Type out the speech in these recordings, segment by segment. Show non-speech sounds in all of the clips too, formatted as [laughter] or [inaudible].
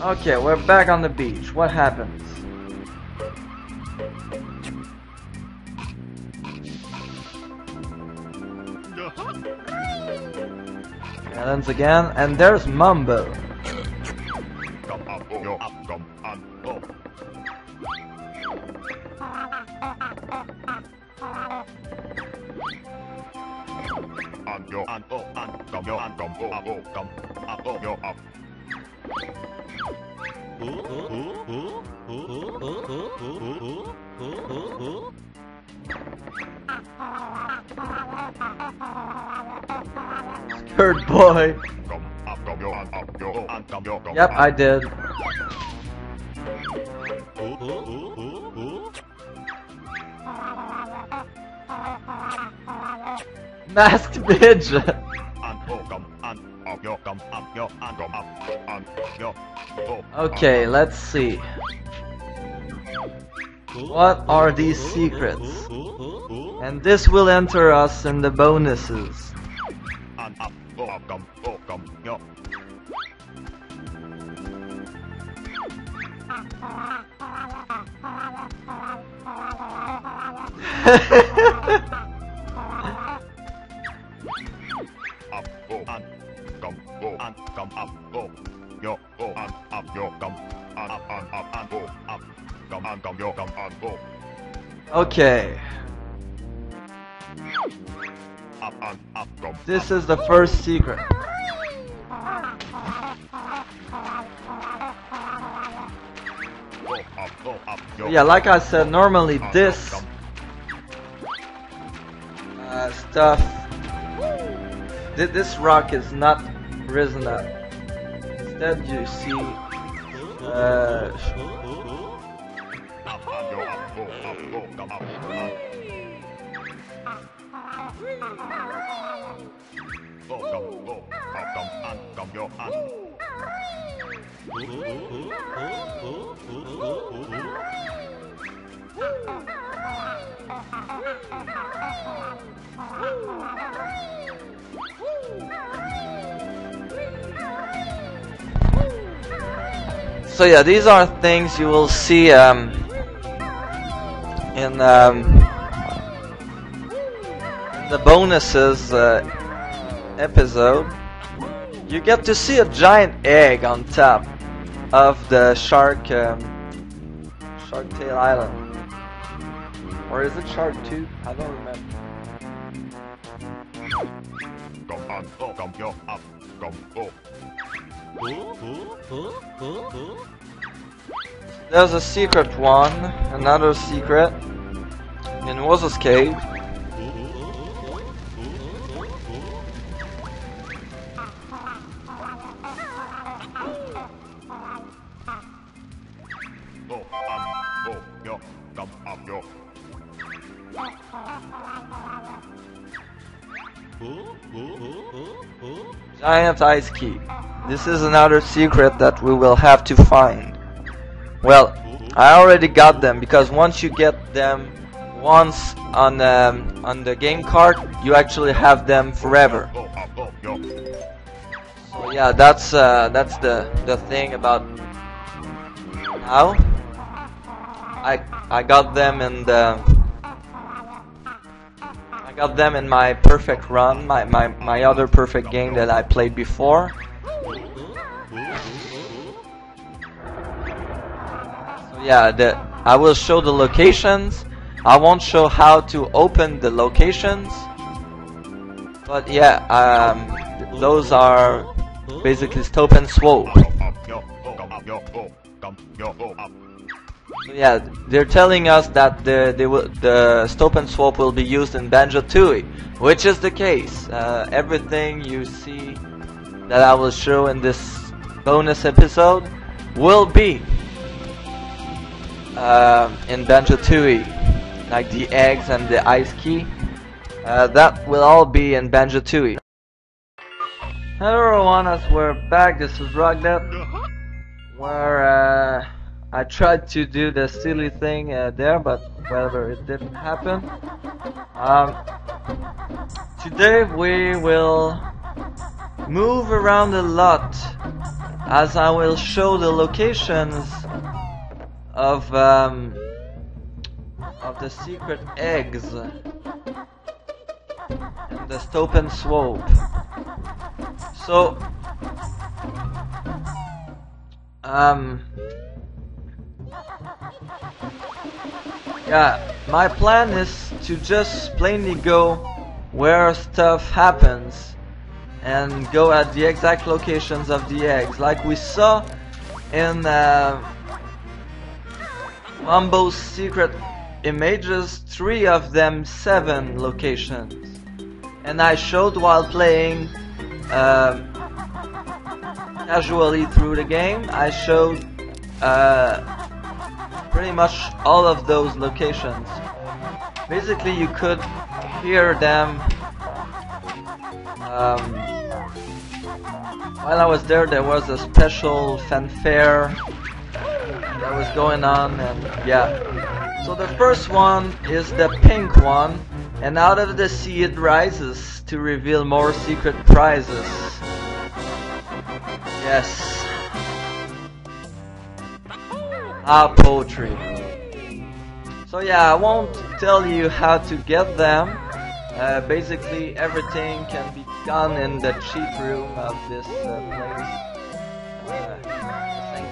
Okay, we're back on the beach. What happens? Balance again, and there's Mumbo. Go, come Yep. I did. Masked bitch. On go, come What are these secrets? And this will enter us in the bonuses. [laughs] okay, this is the first secret. Yeah, like I said, normally this uh, stuff, thi- this rock is not risen up. Instead, you see, uh, come. So yeah, these are things you will see um, in um, the bonuses uh, episode. You get to see a giant egg on top of the shark um, Shark Tail Island, or is it Shark Tooth? I don't remember. There's a secret one, another secret in Moses Cave. Ice key. This is another secret that we will have to find. Well, I already got them because once you get them once on um, on the game card, you actually have them forever. So yeah, that's uh, that's the the thing about now. I I got them in the I got them in my perfect run, my my my other perfect game that I played before. So yeah, the I will show the locations. I won't show how to open the locations. But yeah, um, th- those are basically stop and swap. Yeah, they're telling us that the they will, the stop and swap will be used in Banjo Tooie, which is the case. Uh, everything you see that I will show in this bonus episode will be um in Banjo Tooie, like the eggs and the ice key. Uh, that will all be in Banjo Tooie. Hello everyone, as we're back. This is rockdet where uh, I tried to do the silly thing uh, there, but whatever, it didn't happen. Um, today we will move around a lot as I will show the locations of um, of the secret eggs in the Stopen Swope. So, um, yeah, my plan is to just plainly go where stuff happens and go at the exact locations of the eggs, like we saw in uh, Mumbo's secret images, three of them seven locations. And I showed while playing um, casually through the game, I showed uh, pretty much all of those locations. Basically, you could hear them um, while I was there. There was a special fanfare that was going on, and yeah. So the first one is the pink one, and out of the sea it rises to reveal more secret prizes. Yes. Ah, poetry. So yeah, I won't tell you how to get them. Uh, basically, everything can be done in the cheat room of this uh, place. Uh,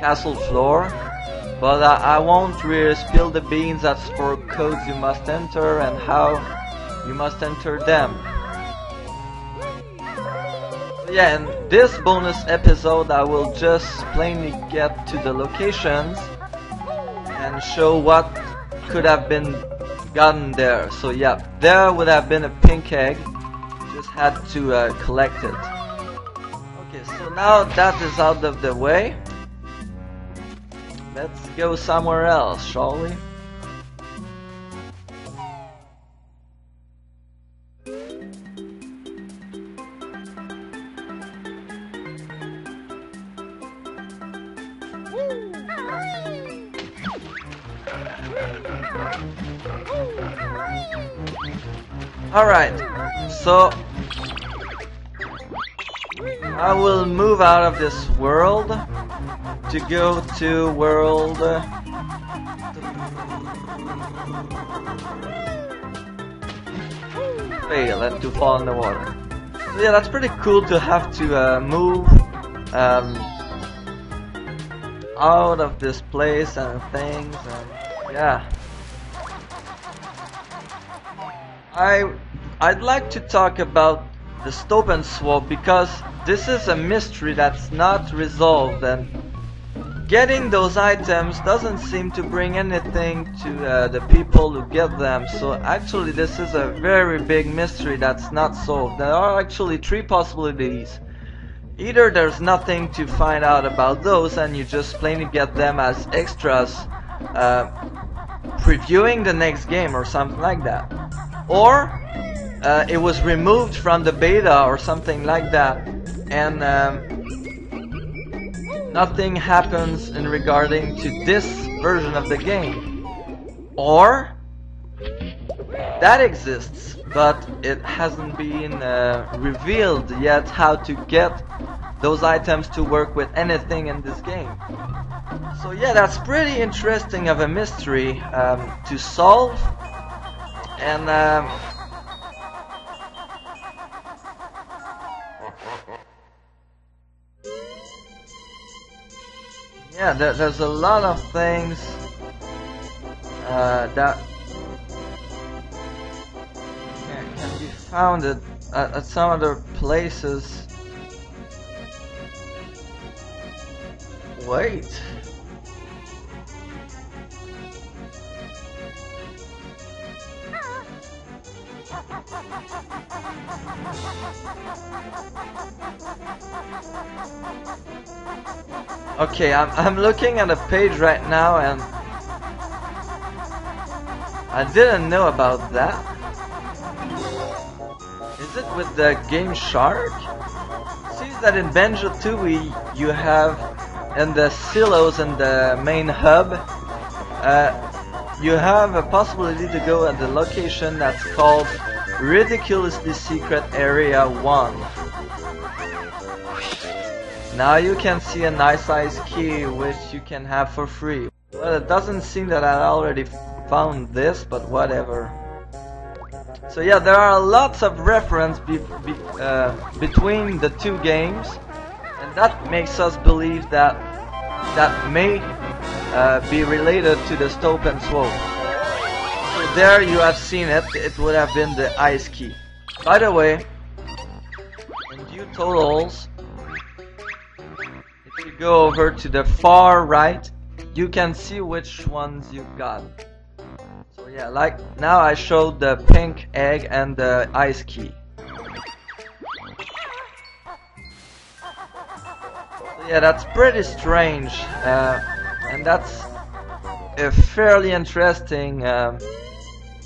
castle floor. But I won't really spill the beans as for codes you must enter and how you must enter them. Yeah, in this bonus episode I will just plainly get to the locations and show what could have been gotten there. So yeah, there would have been a pink egg. Just had to uh, collect it. Okay, so now that is out of the way. Let's go somewhere else, shall we? Alright, so I will move out of this world to go to world fail and to fall in the water. So yeah, that's pretty cool to have to uh, move um, out of this place and things and yeah. I I'd like to talk about the Stopen Swope because this is a mystery that's not resolved and getting those items doesn't seem to bring anything to uh, the people who get them. So actually this is a very big mystery that's not solved. There are actually three possibilities. Either there's nothing to find out about those and you just plainly get them as extras uh, previewing the next game or something like that or uh, it was removed from the beta or something like that and um, nothing happens in regarding to this version of the game. Or that exists, but it hasn't been uh, revealed yet how to get those items to work with anything in this game. So yeah, that's pretty interesting of a mystery um, to solve. And um, yeah, there, there's a lot of things uh, that can, be found at, at some other places. Wait. Okay, I'm, I'm looking at a page right now and I didn't know about that. Is it with the Game Shark? It seems that in Banjo Tooie you have in the silos and the main hub uh, you have a possibility to go at the location that's called Ridiculously Secret Area 1. Now you can see a nice ice key which you can have for free. Well, it doesn't seem that I already found this, but whatever. So yeah, there are lots of reference be be uh, between the two games, and that makes us believe that that may uh, be related to the Stop and Swope. So there you have seen it, it would have been the ice key. By the way, in view totals, you go over to the far right, you can see which ones you got. So yeah, like now I showed the pink egg and the ice key. So yeah, that's pretty strange, uh, and that's a fairly interesting um,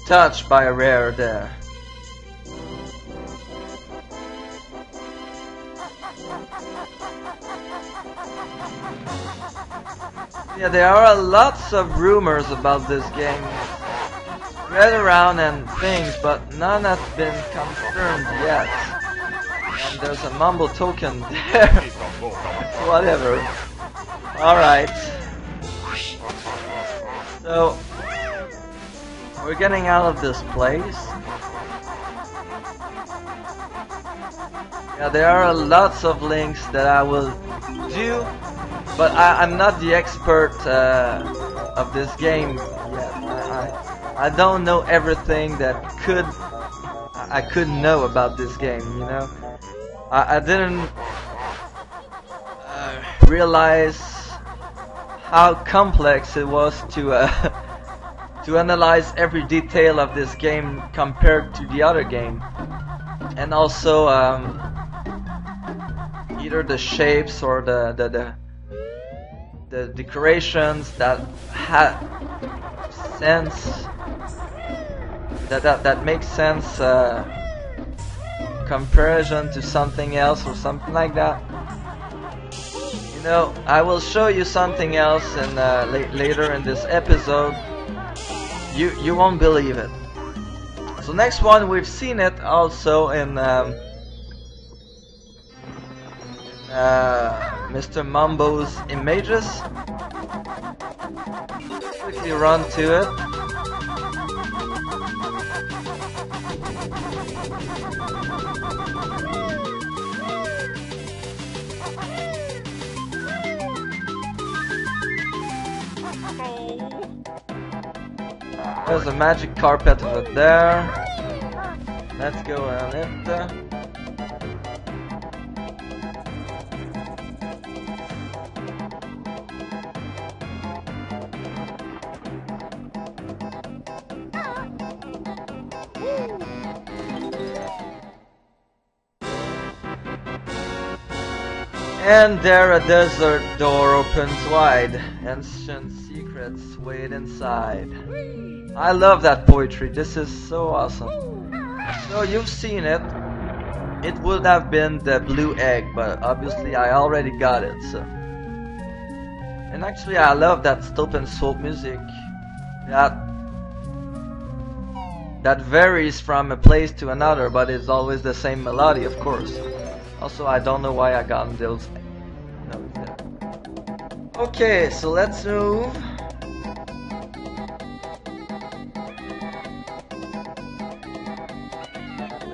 touch by Rare there. Yeah, there are lots of rumors about this game spread around and things, but none has been confirmed yet. And there's a Mumbo token [laughs] there. Whatever. Alright. So, we're getting out of this place. Yeah, there are lots of links that I will do but I, am not the expert uh, of this game yet. I, I, I, don't know everything that could I could know about this game. You know, I, I didn't uh, realize how complex it was to uh, [laughs] to analyze every detail of this game compared to the other game, and also um, either the shapes or the the, the the decorations that had sense that that that makes sense uh, comparison to something else or something like that. You know I will show you something else in uh, la later in this episode. You you won't believe it. So next one we've seen it also in um, uh, Mr. Mumbo's images. Quickly run to it. There's a magic carpet over there. Let's go on it. And there a desert door opens wide. Ancient secrets wait inside. I love that poetry. This is so awesome. So you've seen it. It would have been the blue egg, but obviously I already got it, so. And actually I love that Stop and Swope music. That that varies from a place to another, but it's always the same melody, of course. Also, I don't know why I got those Okay, so let's move.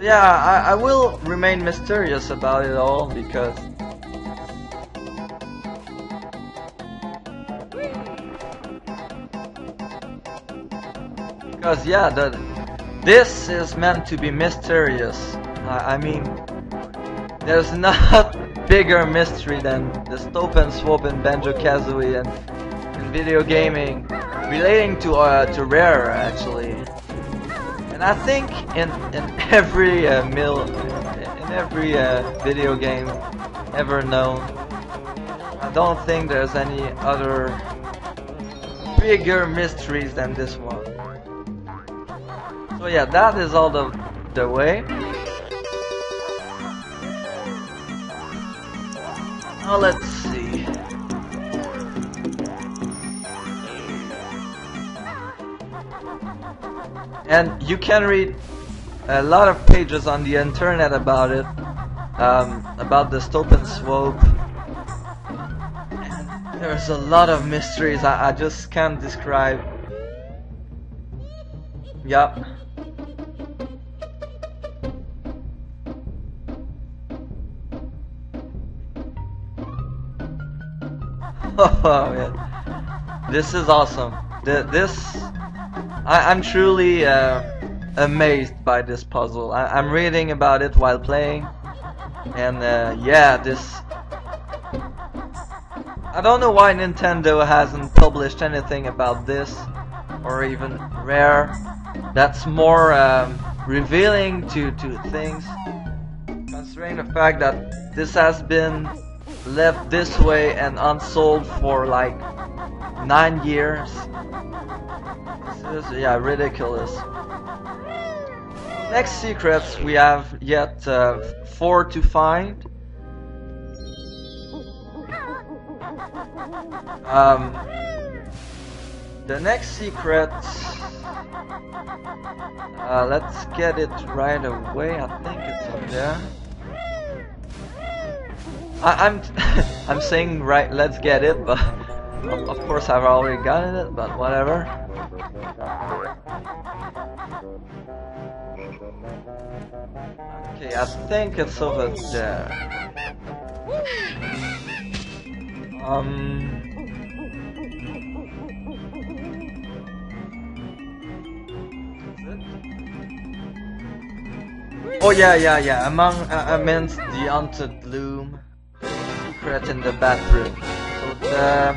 Yeah, I, I will remain mysterious about it all because because yeah, the this is meant to be mysterious. I, I mean, there's [laughs] not bigger mystery than the Stop and Swap in Banjo-Kazooie and, and video gaming relating to uh, to Rare actually. And I think in in every uh, mill in every uh, video game ever known, I don't think there's any other bigger mysteries than this one. So yeah, that is all the the way. Now let's see. And you can read a lot of pages on the internet about it, um, about the Stop and Swope There's a lot of mysteries I, I just can't describe. Yup. [laughs] Oh man, this is awesome. This, I, I'm truly uh, amazed by this puzzle. I, I'm reading about it while playing, and uh, yeah, this. I don't know why Nintendo hasn't published anything about this, or even Rare. That's more um, revealing to to things, considering the fact that this has been left this way and unsold for like nine years. This is yeah ridiculous. Next secrets we have yet uh, four to find. Um, the next secret. Uh, let's get it right away. I think it's up there. I, am I'm, [laughs] I'm saying right, let's get it, but of, of course I've already gotten it, but whatever. Okay, I think it's over there. Um. Oh yeah, yeah, yeah. Among uh, amidst the unted loom secret in the bathroom. So the,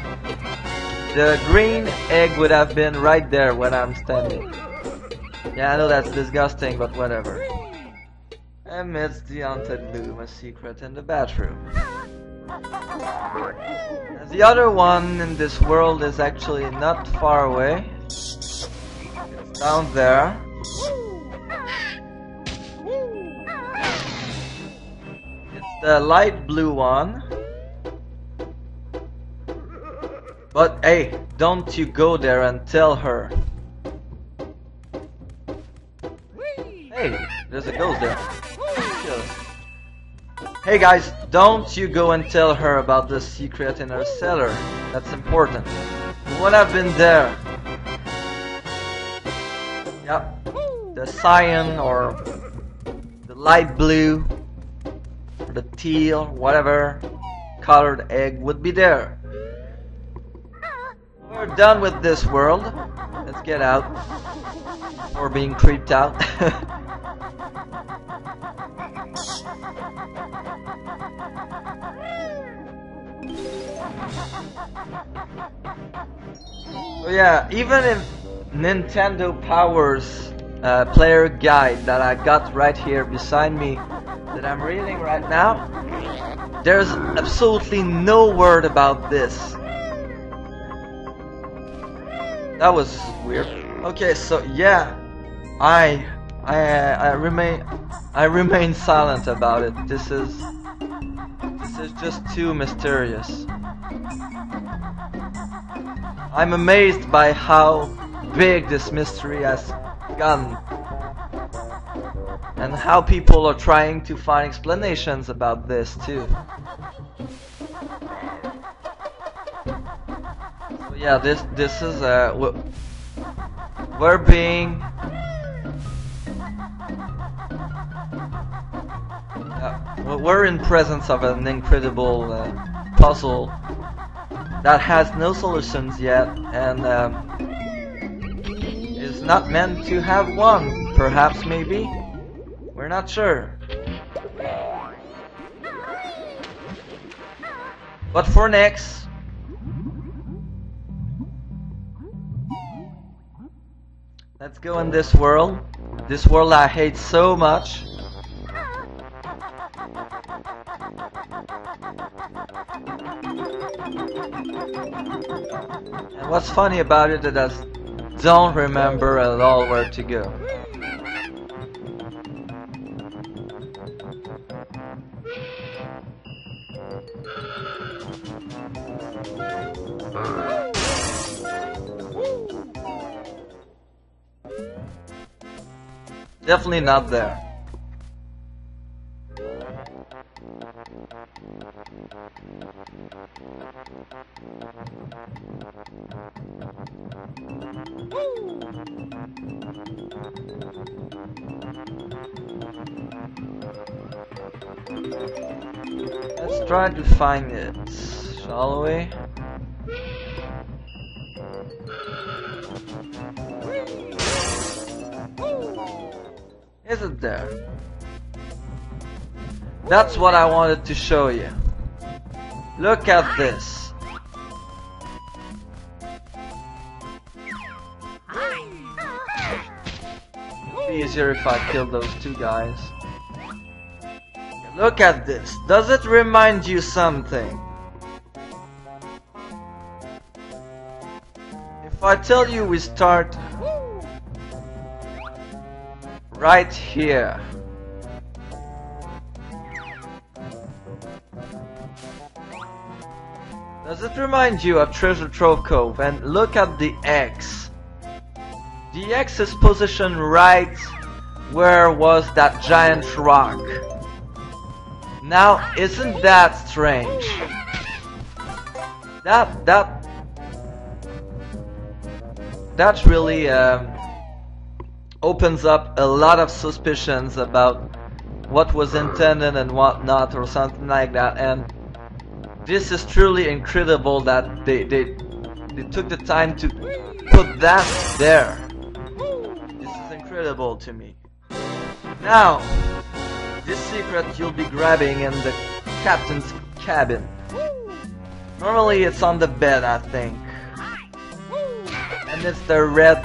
the green egg would have been right there when I'm standing. Yeah, I know that's disgusting, but whatever. Amidst the haunted loom, a secret in the bathroom. The other one in this world is actually not far away. It's down there. It's the light blue one. But hey, don't you go there and tell her. Hey, there's a ghost there. Hey guys, don't you go and tell her about the secret in her cellar. That's important. What have been there? Yep. The cyan or the light blue or the teal, whatever colored egg would be there. We're done with this world. Let's get out. Or being creeped out. [laughs] oh yeah, even if Nintendo Power's uh, player guide that I got right here beside me that I'm reading right now, there's absolutely no word about this. That was weird. Okay, so yeah, I I I remain I remain silent about it. This is this is just too mysterious. I'm amazed by how big this mystery has gotten and how people are trying to find explanations about this too. Yeah, this this is uh, we're being uh, we're in presence of an incredible uh, puzzle that has no solutions yet and um, is not meant to have one. Perhaps, maybe. We're not sure. But for next, Let's go in this world. This world I hate so much. And what's funny about it is that I don't remember at all where to go. Definitely not there. Let's try to find it, shall we? Is it there? That's what I wanted to show you. Look at this. Be easier if I kill those two guys. Look at this. Does it remind you something? If I tell you we start right here. Does it remind you of Treasure Trove Cove? And look at the X. The X is positioned right where was that giant rock. Now, isn't that strange? That, that, that really um, opens up a lot of suspicions about what was intended and what not or something like that and this is truly incredible that they, they, they took the time to put that there. This is incredible to me. Now, this secret you'll be grabbing in the captain's cabin. Normally it's on the bed, I think. And it's the red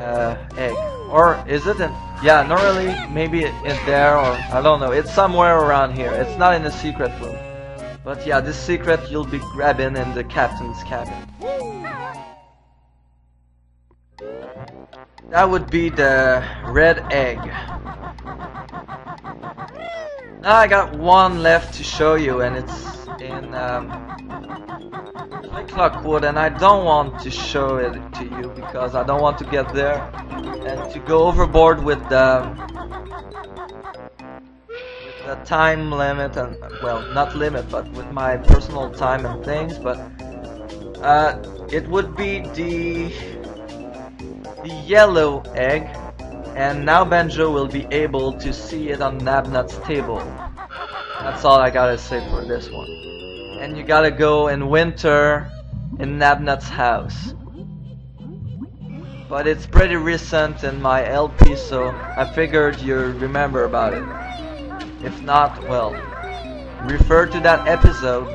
uh, egg. Or is it in... Yeah, normally maybe it's there or... I don't know. It's somewhere around here. It's not in the secret room. But yeah, this secret you'll be grabbing in the captain's cabin. That would be the red egg. Now I got one left to show you and it's in um, Clockwood and I don't want to show it to you because I don't want to get there and to go overboard with the the time limit and well not limit but with my personal time and things but uh, it would be the the yellow egg and now Banjo will be able to see it on Nabnut's table. That's all I gotta say for this one and you gotta go in winter in Nabnut's house but it's pretty recent in my LP so I figured you remember about it if not, well, refer to that episode.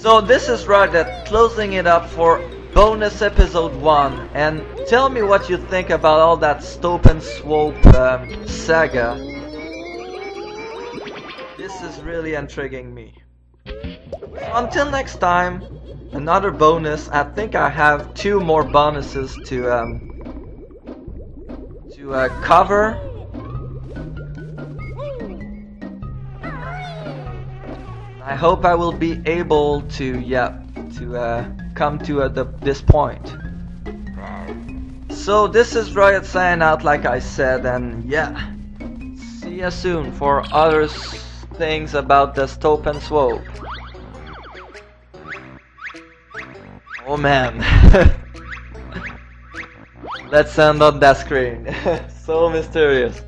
So this is at closing it up for bonus episode 1 and tell me what you think about all that Stope and Swope um, saga. This is really intriguing me. Until next time, another bonus. I think I have two more bonuses to um, to uh, cover I hope I will be able to, yeah, to uh, come to uh, the, this point. So this is Riot signing out like I said and yeah, see you soon for other things about the Stop and Swope. Oh man. [laughs] Let's end on that screen. [laughs] so mysterious.